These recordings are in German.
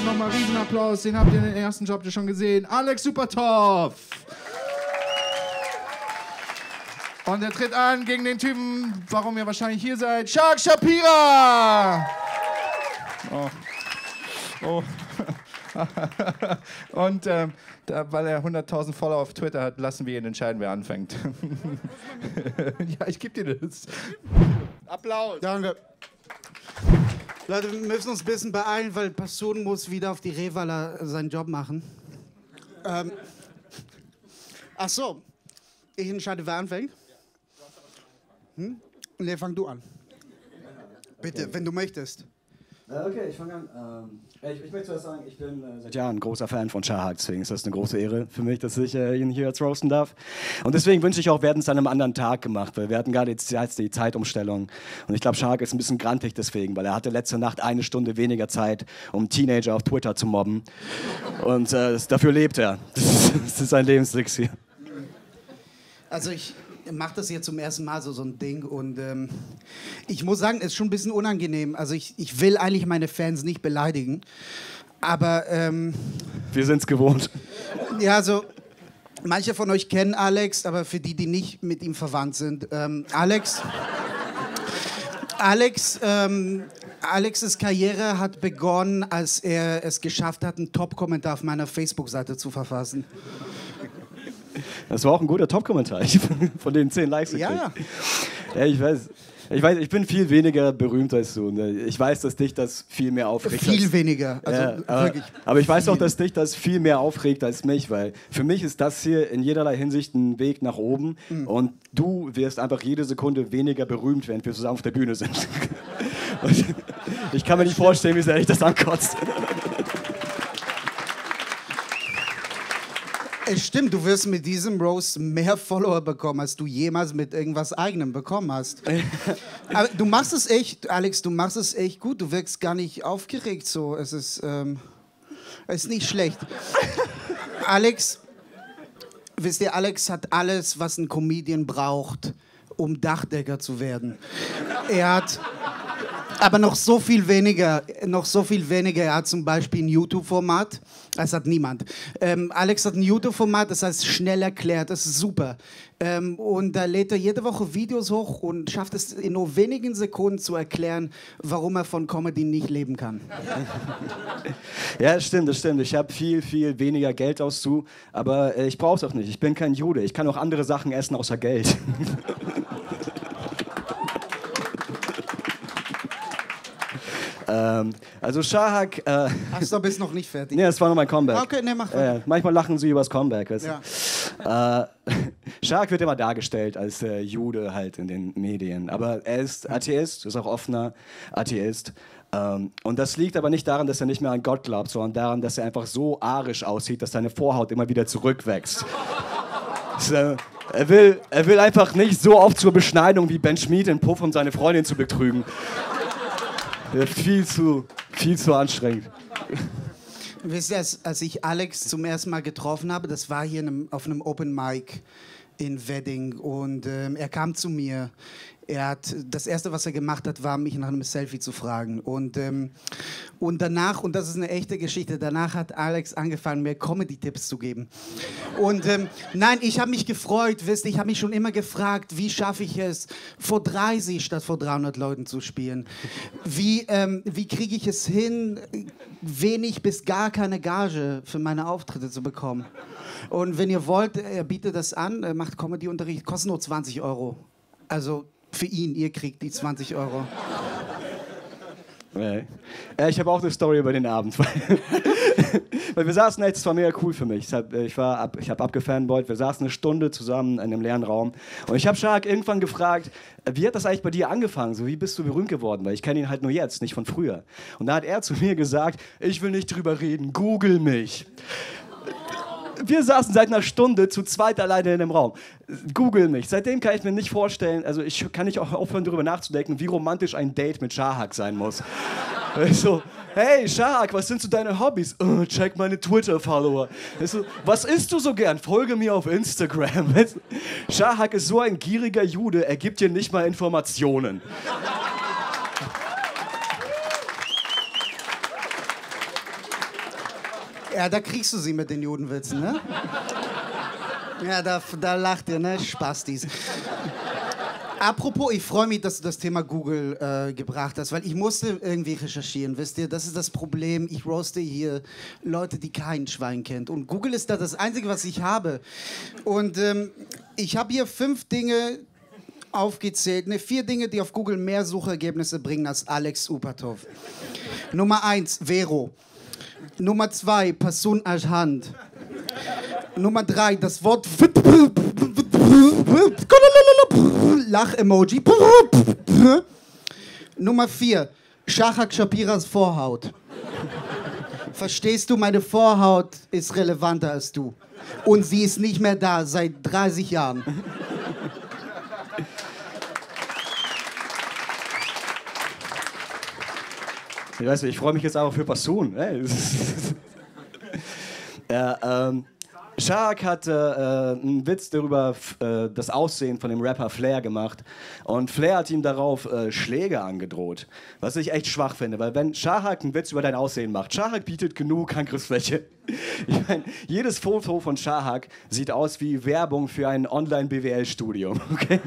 Bitte nochmal Riesenapplaus. Den habt ihr in den ersten Job schon gesehen. Alex Supertoff. Und er tritt an gegen den Typen, warum ihr wahrscheinlich hier seid. Shark Shapira. Oh. Oh. Und ähm, da, weil er 100.000 Follower auf Twitter hat, lassen wir ihn entscheiden, wer anfängt. ja, ich gebe dir das. Applaus. Danke. Leute, wir müssen uns ein bisschen beeilen, weil Passun muss wieder auf die Revaler seinen Job machen. Ähm, ach so, ich entscheide, wer anfängt. Hm? Nee, fang du an. Bitte, wenn du möchtest. Äh, okay, ich fange an. Ähm, ich, ich, möchte zuerst sagen, ich bin äh, seit Jahren ein großer Fan von Shahak, deswegen ist das eine große Ehre für mich, dass ich äh, ihn hier jetzt roasten darf. Und deswegen wünsche ich auch, wir hätten es an einem anderen Tag gemacht, weil wir hatten gerade jetzt, jetzt die Zeitumstellung. Und ich glaube, Shahak ist ein bisschen grantig deswegen, weil er hatte letzte Nacht eine Stunde weniger Zeit, um Teenager auf Twitter zu mobben. Und äh, dafür lebt er. Das ist sein Lebenstricks hier. Also ich, macht das jetzt zum ersten Mal so, so ein Ding und ähm, ich muss sagen, es ist schon ein bisschen unangenehm. Also ich, ich will eigentlich meine Fans nicht beleidigen, aber... Ähm, Wir sind es gewohnt. Ja, also manche von euch kennen Alex, aber für die, die nicht mit ihm verwandt sind, ähm, Alex... Alex, ähm, Alexes Karriere hat begonnen, als er es geschafft hat, einen Top-Kommentar auf meiner Facebook-Seite zu verfassen. Das war auch ein guter Top-Kommentar. Von den zehn Likes gekriegt. Ja. ja. Ich weiß. Ich weiß, ich bin viel weniger berühmt als du. Ne? Ich weiß, dass dich das viel mehr aufregt. Viel als, weniger. Also ja, aber, aber, ich weiß auch, dass dich das viel mehr aufregt als mich, weil für mich ist das hier in jederlei Hinsicht ein Weg nach oben mhm. und du wirst einfach jede Sekunde weniger berühmt, während wir zusammen auf der Bühne sind. ich kann mir nicht vorstellen, wie sehr ich das ankotzt. Es stimmt, du wirst mit diesem Roast mehr Follower bekommen, als du jemals mit irgendwas eigenem bekommen hast. Aber du machst es echt, Alex, du machst es echt gut. Du wirkst gar nicht aufgeregt so. Es ist, ähm, es ist nicht schlecht. Alex, wisst ihr, Alex hat alles, was ein Comedian braucht, um Dachdecker zu werden. Er hat aber noch so viel weniger, noch so viel weniger. Er hat zum Beispiel ein YouTube-Format. Das hat niemand. Ähm, Alex hat ein YouTube-Format, das heißt schnell erklärt. Das ist super. Ähm, und da lädt er jede Woche Videos hoch und schafft es in nur wenigen Sekunden zu erklären, warum er von Comedy nicht leben kann. Ja, stimmt, das stimmt. Ich habe viel, viel weniger Geld auszu, aber äh, ich brauche es auch nicht. Ich bin kein Jude. Ich kann auch andere Sachen essen außer Geld. Ähm, also Shahak. Äh, Ach so, bist noch nicht fertig. Nee, das war noch mein Comeback. Okay, nee, mach äh, Manchmal lachen sie übers Comeback. Weißt ja. äh, Shahak wird immer dargestellt als äh, Jude halt in den Medien. Aber er ist Atheist, ist auch offener Atheist. Ähm, und das liegt aber nicht daran, dass er nicht mehr an Gott glaubt, sondern daran, dass er einfach so arisch aussieht, dass seine Vorhaut immer wieder zurückwächst. so, er will, er will einfach nicht so oft zur Beschneidung wie Ben Schmid in Puff, um seine Freundin zu betrügen. Ja, viel zu, viel zu anstrengend. Wisst ihr, als, als ich Alex zum ersten Mal getroffen habe, das war hier in einem, auf einem Open Mic in Wedding und ähm, er kam zu mir er hat, das Erste, was er gemacht hat, war, mich nach einem Selfie zu fragen. Und, ähm, und danach, und das ist eine echte Geschichte, danach hat Alex angefangen, mir Comedy-Tipps zu geben. Und ähm, nein, ich habe mich gefreut, wisst ihr, ich habe mich schon immer gefragt, wie schaffe ich es, vor 30 statt vor 300 Leuten zu spielen? Wie, ähm, wie kriege ich es hin, wenig bis gar keine Gage für meine Auftritte zu bekommen? Und wenn ihr wollt, er bietet das an, er macht Comedy-Unterricht, kostet nur 20 Euro. Also für ihn, ihr kriegt die 20 Euro. Nee. Ich habe auch eine Story über den Abend. Weil wir saßen jetzt, das war mega cool für mich. Ich habe ich ab, hab abgefanboyt, wir saßen eine Stunde zusammen in einem leeren Raum. Und ich habe Shark irgendwann gefragt, wie hat das eigentlich bei dir angefangen? So, wie bist du berühmt geworden? Weil ich kenne ihn halt nur jetzt, nicht von früher. Und da hat er zu mir gesagt, ich will nicht drüber reden, google mich wir saßen seit einer Stunde zu zweit alleine in dem Raum. Google mich. Seitdem kann ich mir nicht vorstellen, also ich kann nicht auch aufhören, darüber nachzudenken, wie romantisch ein Date mit Shahak sein muss. so, hey Shahak, was sind so deine Hobbys? Oh, check meine Twitter-Follower. So, was isst du so gern? Folge mir auf Instagram. Shahak ist so ein gieriger Jude, er gibt dir nicht mal Informationen. Ja, da kriegst du sie mit den Judenwitzen, ne? Ja, da, da lacht ihr, ne? Spastis. Apropos, ich freue mich, dass du das Thema Google äh, gebracht hast, weil ich musste irgendwie recherchieren, wisst ihr, das ist das Problem. Ich roaste hier Leute, die kein Schwein kennt. Und Google ist da das Einzige, was ich habe. Und ähm, ich habe hier fünf Dinge aufgezählt, ne, vier Dinge, die auf Google mehr Suchergebnisse bringen als Alex Upatov. Nummer eins, Vero. Nummer zwei, Passun Ashand. Nummer drei, das Wort Lach-Emoji. Nummer vier, Shahak Shapiras Vorhaut. Verstehst du, meine Vorhaut ist relevanter als du. Und sie ist nicht mehr da seit 30 Jahren. Ich ich freue mich jetzt aber für. Hey. ja, ähm, Shark hat äh, einen Witz darüber äh, das Aussehen von dem Rapper Flair gemacht und Flair hat ihm darauf äh, Schläge angedroht, was ich echt schwach finde, weil wenn Shark einen Witz über dein Aussehen macht, Shark bietet genug Angriffsfläche. Ich meine, jedes Foto von Shahak sieht aus wie Werbung für ein Online-BWL-Studium. Okay?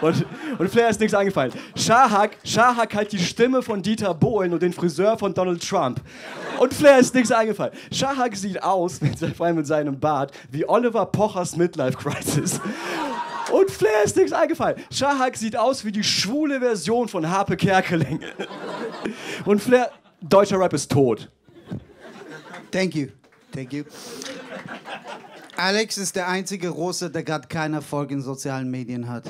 Und, und Flair ist nichts eingefallen. Shahak, Shahak hat die Stimme von Dieter Bohlen und den Friseur von Donald Trump. Und Flair ist nichts eingefallen. Shahak sieht aus, vor allem mit seinem Bart, wie Oliver Pochers Midlife Crisis. Und Flair ist nichts eingefallen. Shahak sieht aus wie die schwule Version von Harpe Kerkeling. Und Flair, deutscher Rap ist tot. Thank you. Thank you. Alex ist der einzige Russe, der gerade keinen Erfolg in sozialen Medien hat.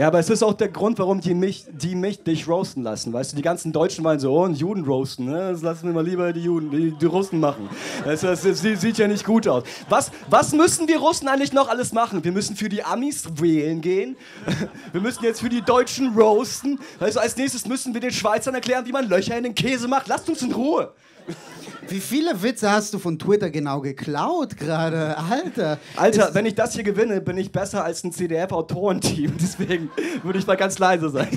Ja, aber es ist auch der Grund, warum die mich, die mich dich roasten lassen. Weißt du, die ganzen Deutschen wollen so, oh, einen Juden roasten. Ne? Das lassen wir mal lieber die Juden, die, die Russen machen. Das, das, das, sieht ja nicht gut aus. Was, was müssen wir Russen eigentlich noch alles machen? Wir müssen für die Amis wählen gehen. Wir müssen jetzt für die Deutschen roasten. Also als nächstes müssen wir den Schweizern erklären, wie man Löcher in den Käse macht. Lasst uns in Ruhe. Wie viele Witze hast du von Twitter genau geklaut gerade? Alter. Alter, wenn ich das hier gewinne, bin ich besser als ein CDF-Autorenteam. Deswegen würde ich mal ganz leise sein.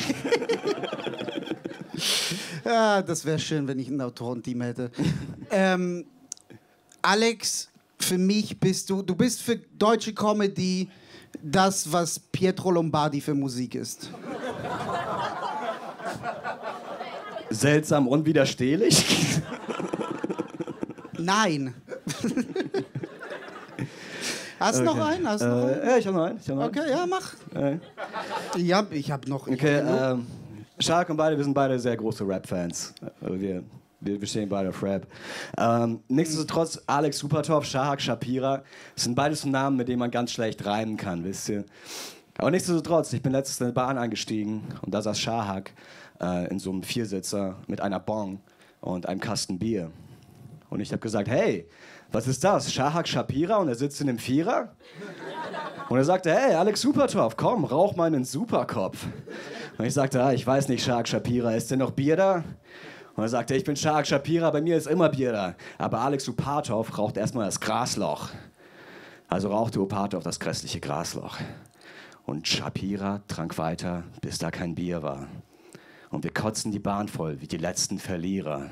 ja, das wäre schön, wenn ich ein Autorenteam hätte. ähm, Alex, für mich bist du, du bist für deutsche Comedy das, was Pietro Lombardi für Musik ist. Seltsam unwiderstehlich. Nein. Hast du okay. noch einen? Hast äh, noch einen? Ja, ich habe noch einen. Hab noch okay, einen. ja, mach. Ja, ich habe noch. Okay, ähm, Shark und beide, wir sind beide sehr große Rap-Fans. Also wir, wir, wir stehen beide auf Rap. Ähm, nichtsdestotrotz, Alex Supertop, Shahak Shapira, sind beides Namen, mit denen man ganz schlecht reimen kann, wisst ihr. Aber nichtsdestotrotz, ich bin letztens in eine Bahn eingestiegen und da saß Shahak äh, in so einem Viersitzer mit einer Bong und einem Kasten Bier. Und ich habe gesagt, hey, was ist das? Shahak Shapira und er sitzt in einem Vierer? Und er sagte, hey, Alex Supertopf, komm, rauch mal einen Superkopf. Und ich sagte, ah, ich weiß nicht, Shahak Shapira, ist denn noch Bier da? Und er sagte, ich bin Shahak Shapira, bei mir ist immer Bier da. Aber Alex Upatov raucht erstmal das Grasloch. Also rauchte Upatov das grässliche Grasloch. Und Shapira trank weiter, bis da kein Bier war. Und wir kotzen die Bahn voll wie die letzten Verlierer.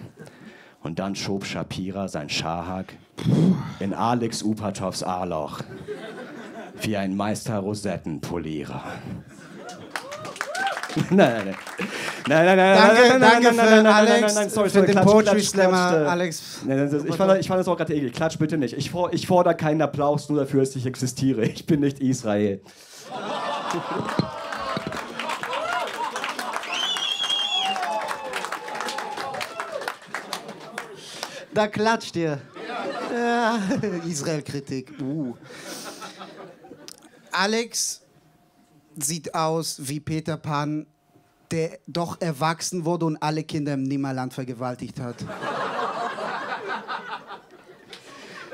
Und dann schob Shapira sein Schahak in Alex Upatovs A-Loch wie ein Meister Rosettenpolierer. nein, nein, nein. Nein, nein, nein, danke, nein, danke nein, für nein, nein, Alex, nein, nein, sorry, für den klatsch, Poetry klatsch, Slammer, klatsch, Alex. Nein, das, ich, fand, ich fand das auch gerade eklig. Klatsch bitte nicht. Ich, for, ich fordere keinen Applaus nur dafür, dass ich existiere. Ich bin nicht Israel. Da klatscht ihr. Ja. Israel-Kritik. Uh. Alex sieht aus wie Peter Pan, der doch erwachsen wurde und alle Kinder im Nimmerland vergewaltigt hat.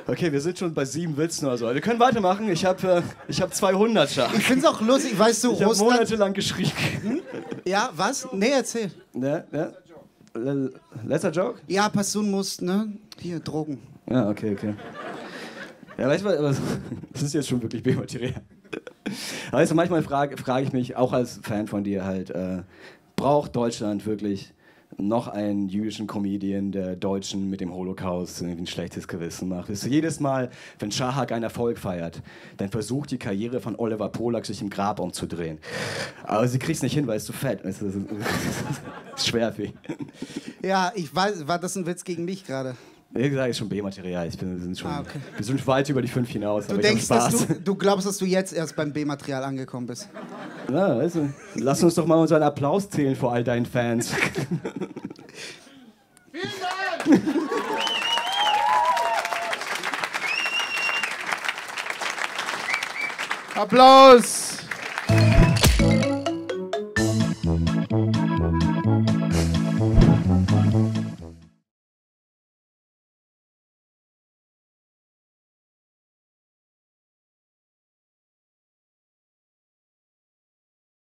Okay, wir sind schon bei sieben Witzen oder so. Wir können weitermachen. Ich habe äh, hab 200 Schach. Ich finde es auch lustig, weißt du, ich Russland... monatelang geschrieben. Hm? Ja, was? Nee, erzähl. Ja, ja. Letzter Joke? Ja, Passun muss, ne? Hier, Drogen. Ja, okay, okay. Ja, weißt du, das ist jetzt schon wirklich B-Material. weißt du, manchmal frage frag ich mich, auch als Fan von dir halt, äh, braucht Deutschland wirklich noch einen jüdischen Comedian der Deutschen mit dem Holocaust irgendwie ein schlechtes Gewissen macht. Du, jedes Mal, wenn Shahak einen Erfolg feiert, dann versucht die Karriere von Oliver Polak sich im Grab umzudrehen. Aber sie kriegt es nicht hin, weil es zu fett ist. Das ist schwer für ihn. Ja, ich weiß, war das ein Witz gegen mich gerade? Wie gesagt, ist schon B-Material. Ich bin, wir, sind schon, Ah, okay. wir sind weit über die fünf hinaus. Du ich denkst, dass Spaß. du, du glaubst, dass du jetzt erst beim B-Material angekommen bist. Ja, du, lass uns doch mal unseren Applaus zählen vor all deinen Fans. Vielen Dank! Applaus!